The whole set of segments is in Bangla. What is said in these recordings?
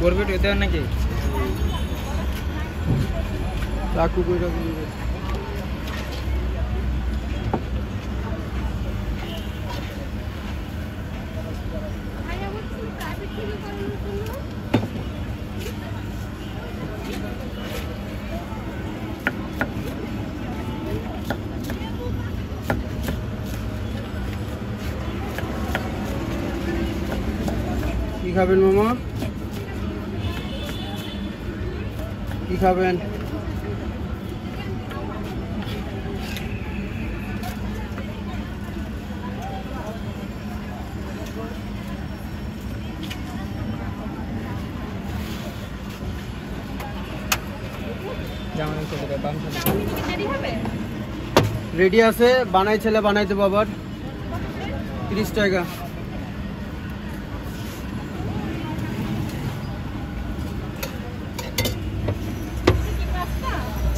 বরবেট হতে নাকি? চাকু কইরা খাবেন মামা? কি খাবেন? রেডি আছে? বানাই ছেলে বানাই দেবো আবার। তিরিশ টাকা।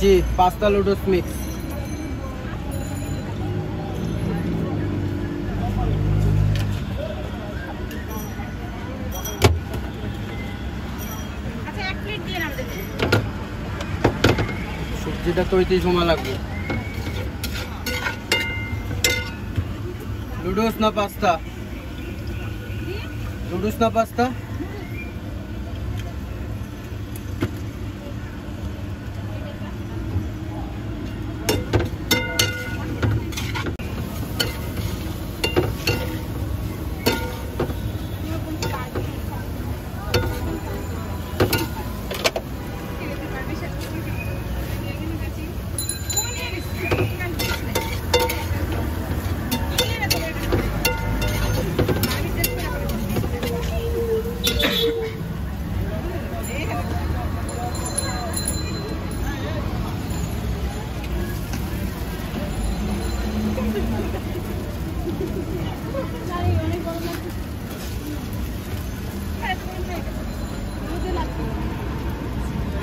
জি পাস্তা লুডোস মিক্স আচ্ছা দিয়ে সবজিটা তৈরিতেই সময় লাগবে। লুডোস না পাস্তা? লুডোস না পাস্তা?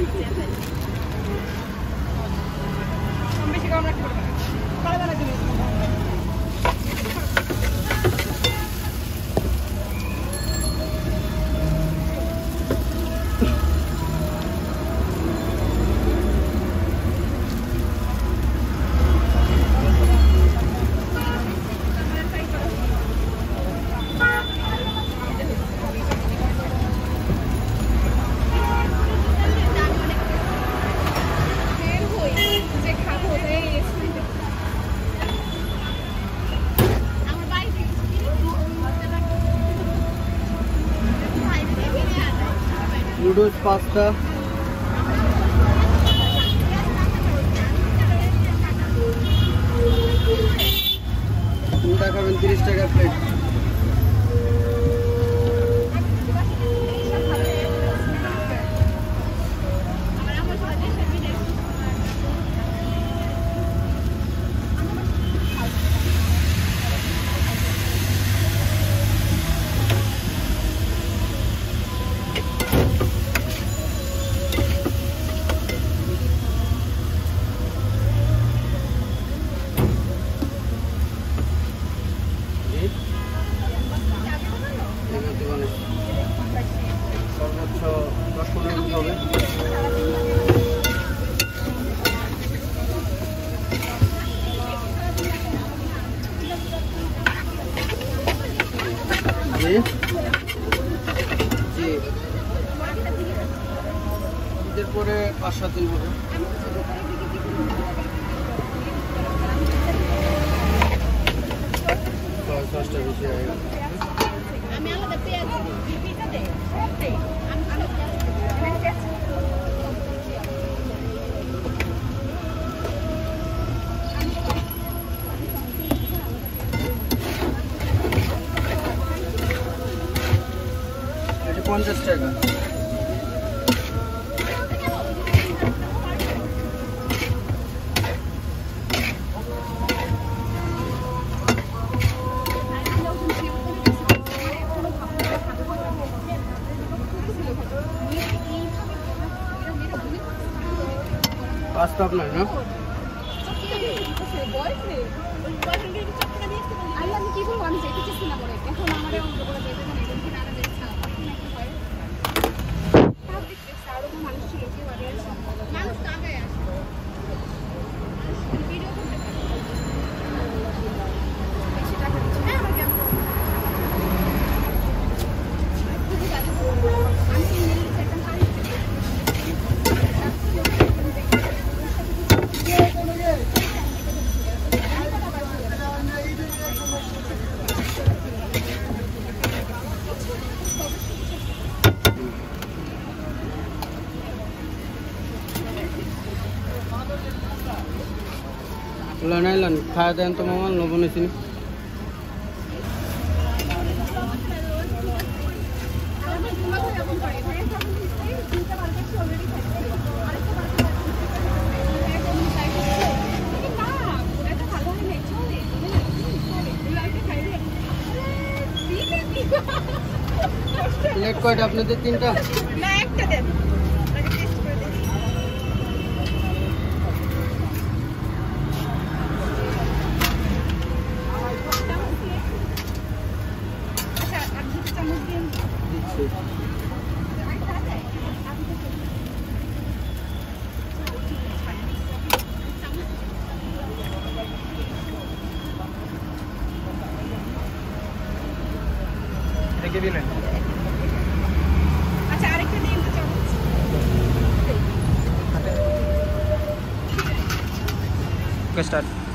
বেশি লুডোস পাস্তা যে ঈদের পরে পাঁচ সাত দিন হবে দশটা Pasta, não é? বানাইলেন খাওয়া দেন তো মামা লবণ হয়েছিল প্লেট কয়টা? আপনাদের তিনটা? না একটা দেন। आपको देखिए भी नहीं अच्छा আরেকটা দিন তো চামচ Okay, start.